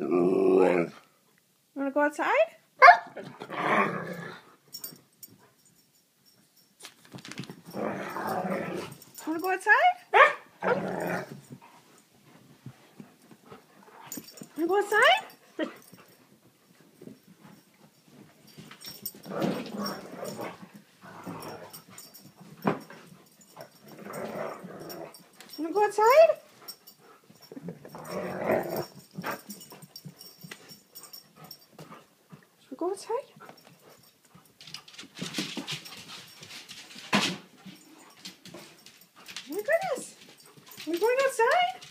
You want to go outside? Want to go outside? Want to go outside? Want to go outside? Should we go outside? Oh my goodness. Are we going outside?